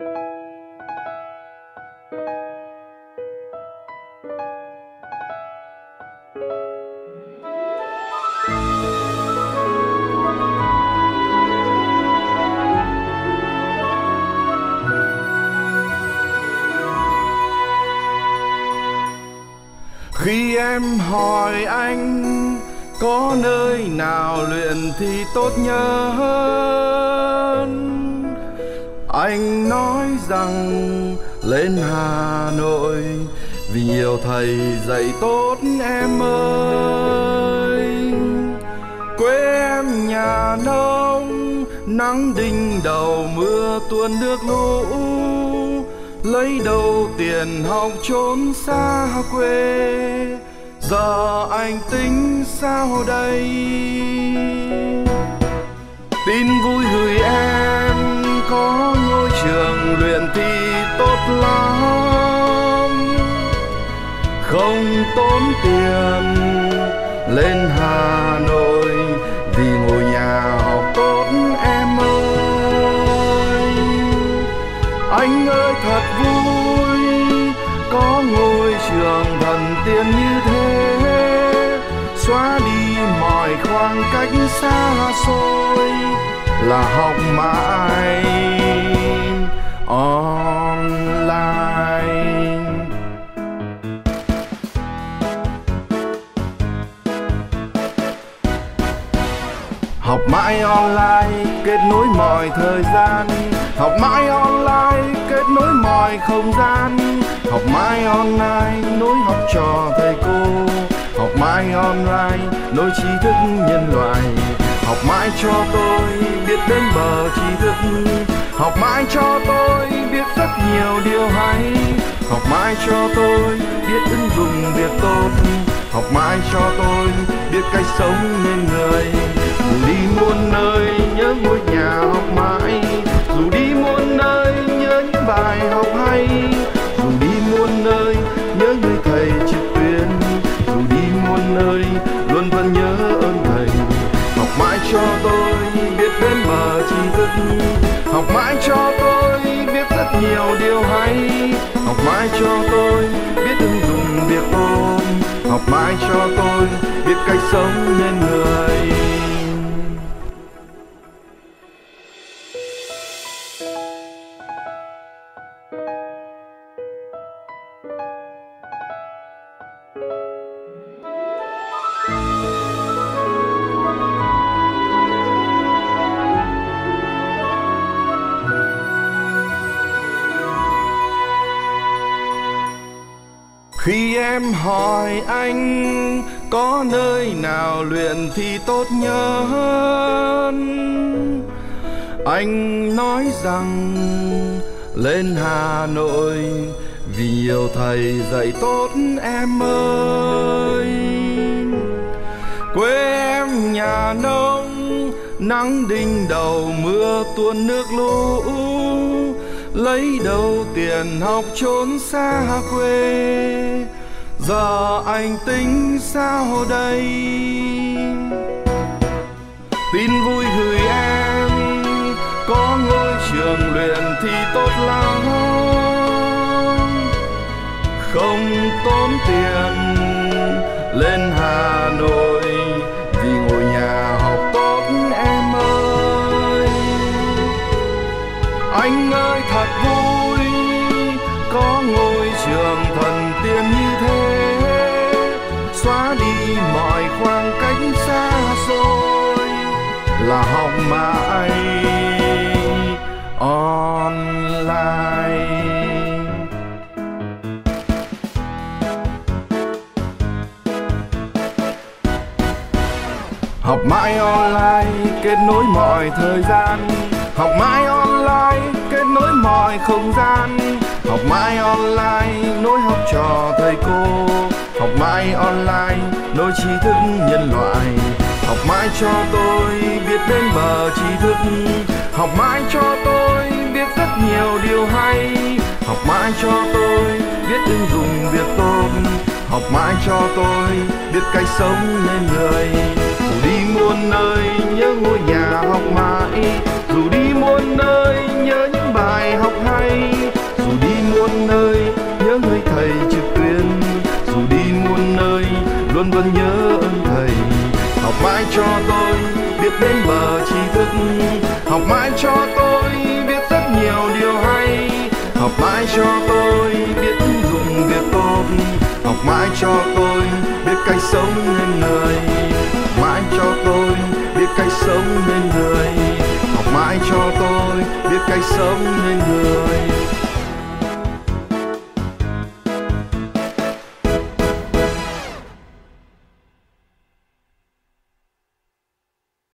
khi em hỏi anh có nơi nào luyện thì tốt nhất? Anh nói rằng lên hà nội vì nhiều thầy dạy tốt em ơi. Quê em nhà nông, nắng đinh đầu, mưa tuôn nước lũ. Lấy đâu tiền học trốn xa quê, giờ anh tính sao đây? Tin vui gửi em có ngôi trường luyện thi tốt lắm. Không tốn tiền lên hà nội vì ngôi nhà học tốt, em ơi. Anh ơi, thật vui có ngôi trường thần tiên như thế. Xóa đi mọi khoảng cách xa xôi là học mãi online. Học mãi online, kết nối mọi thời gian. Học mãi online, kết nối mọi không gian. Học mãi online, nối học trò thầy cô. Học mãi online, nối trí thức nhân loại học mãi cho tôi biết đến bờ tri thức. Học mãi cho tôi biết rất nhiều điều hay. Học mãi cho tôi biết ứng dụng việc tốt. Học mãi cho tôi biết cách sống nên người. Dù đi muôn nơi nhớ ngôi nhà học mãi. Dù đi muôn nơi nhớ những bài học hay. Học mãi cho tôi biết rất nhiều điều hay. Học mãi cho tôi biết ứng dụng việc ôm. Học mãi cho tôi biết cách sống nên người. Khi em hỏi anh, có nơi nào luyện thì tốt nhất? Anh nói rằng, lên hà nội, vì nhiều thầy dạy tốt em ơi. Quê em nhà nông, nắng đinh đầu mưa tuôn nước lũ lấy đâu tiền học trốn xa quê? Giờ anh tính sao đây? Tin vui gửi em, có ngôi trường luyện thì tốt lắm. Không tốn tiền lên hà nội vì ngôi nhà học tốt em ơi. Anh ơi! Thật vui, có ngôi trường thần tiên như thế. Xóa đi mọi khoảng cách xa xôi, là học mãi online. Học mãi online, kết nối mọi thời gian. Học mãi online nối mọi không gian. Học mãi online, nối học trò thầy cô. Học mãi online, nối trí thức nhân loại. Học mãi cho tôi biết đến bờ trí thức. Học mãi cho tôi biết rất nhiều điều hay. Học mãi cho tôi biết ứng dụng việc tốt. Học mãi cho tôi biết cách sống nên người. Dù đi muôn nơi, nhớ ngôi nhà học mãi. Dù đi mãi cho tôi biết đến bờ tri thức. Học mãi cho tôi biết rất nhiều điều hay. Học mãi cho tôi biết dùng việc tốt. Học mãi cho tôi biết cách sống nên người. Mãi cho tôi biết cách sống nên người. Học mãi cho tôi biết cách sống nên người.